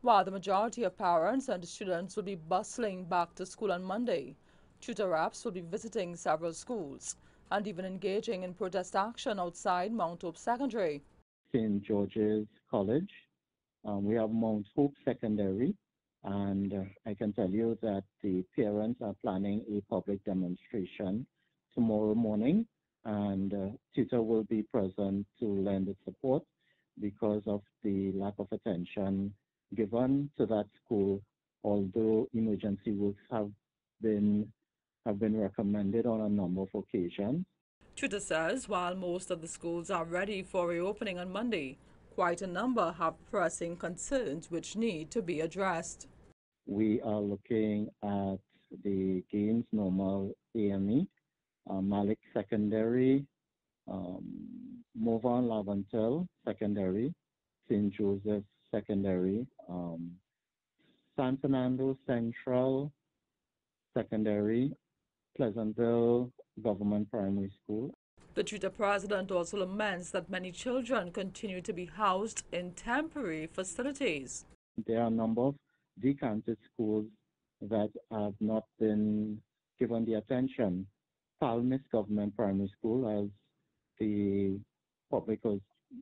While the majority of parents and students will be bustling back to school on Monday, TTUTA reps will be visiting several schools and even engaging in protest action outside Mount Hope Secondary. St. George's College. Um, we have Mount Hope Secondary, and uh, I can tell you that the parents are planning a public demonstration tomorrow morning, and uh, TTUTA will be present to lend its support because of the lack of attention given to that school, although emergency works have been have been recommended on a number of occasions. TTUTA says while most of the schools are ready for reopening on Monday, quite a number have pressing concerns which need to be addressed. We are looking at the Gaines Normal AME, uh, Malick Secondary, um, Morvant Laventille Secondary, St. Joseph Secondary, um, San Fernando Central Secondary, Pleasantville Government Primary School. The TTUTA president also laments that many children continue to be housed in temporary facilities. There are a number of decanted schools that have not been given the attention. Palmiste Government Primary School, as the public was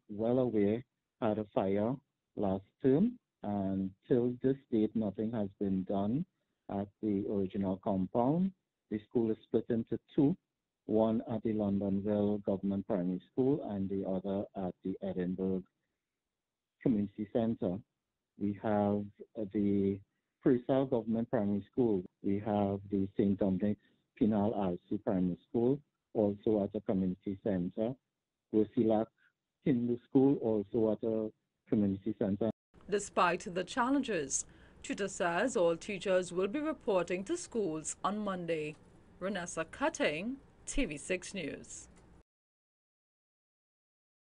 well aware, had a fire last term, and till this date, nothing has been done at the original compound. The school is split into two, one at the Londonville Government Primary School and the other at the Edinburgh Community Center. We have the Preysal Government Primary School. We have the St. Dominic's Penal RC Primary School, also at a community center. Rousillac Hindu School, also at a community center. Despite the challenges, TTUTA says all teachers will be reporting to schools on Monday. Renessa Cutting, TV6 News.